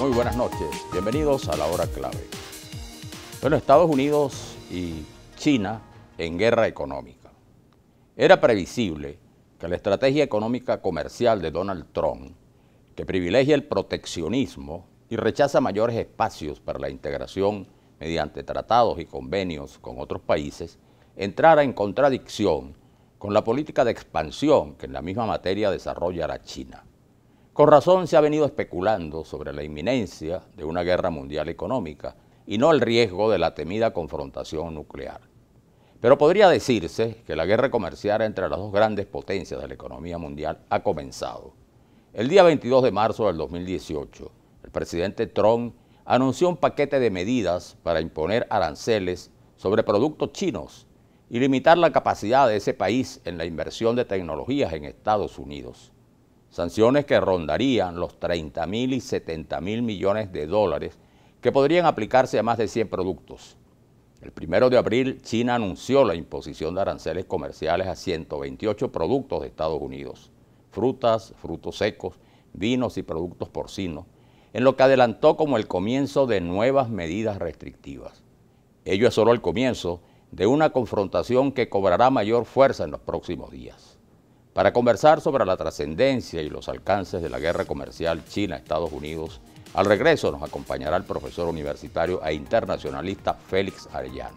Muy buenas noches, bienvenidos a la hora clave. Bueno, Estados Unidos y China en guerra económica. Era previsible que la estrategia económica comercial de Donald Trump, que privilegia el proteccionismo y rechaza mayores espacios para la integración mediante tratados y convenios con otros países, entrara en contradicción con la política de expansión que en la misma materia desarrolla la China. Con razón se ha venido especulando sobre la inminencia de una guerra mundial económica y no el riesgo de la temida confrontación nuclear. Pero podría decirse que la guerra comercial entre las dos grandes potencias de la economía mundial ha comenzado. El día 22 de marzo del 2018, el presidente Trump anunció un paquete de medidas para imponer aranceles sobre productos chinos y limitar la capacidad de ese país en la inversión de tecnologías en Estados Unidos. Sanciones que rondarían los 30 mil y 70 mil millones de dólares que podrían aplicarse a más de 100 productos. El primero de abril, China anunció la imposición de aranceles comerciales a 128 productos de Estados Unidos, frutas, frutos secos, vinos y productos porcinos, en lo que adelantó como el comienzo de nuevas medidas restrictivas. Ello es solo el comienzo de una confrontación que cobrará mayor fuerza en los próximos días. Para conversar sobre la trascendencia y los alcances de la guerra comercial China-Estados Unidos, al regreso nos acompañará el profesor universitario e internacionalista Félix Arellano.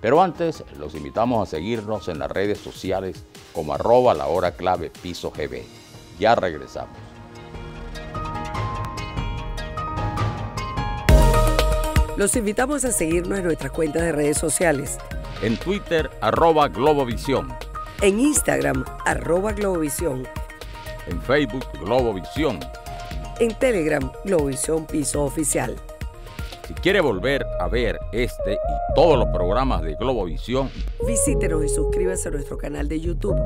Pero antes los invitamos a seguirnos en las redes sociales como arroba la hora clave piso GB. Ya regresamos. Los invitamos a seguirnos en nuestras cuentas de redes sociales. En Twitter, arroba Globovisión. En Instagram, arroba Globovisión. En Facebook, Globovisión. En Telegram, Globovisión Piso Oficial. Si quiere volver a ver este y todos los programas de Globovisión, visítenos y suscríbase a nuestro canal de YouTube.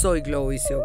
Soy Globovisión.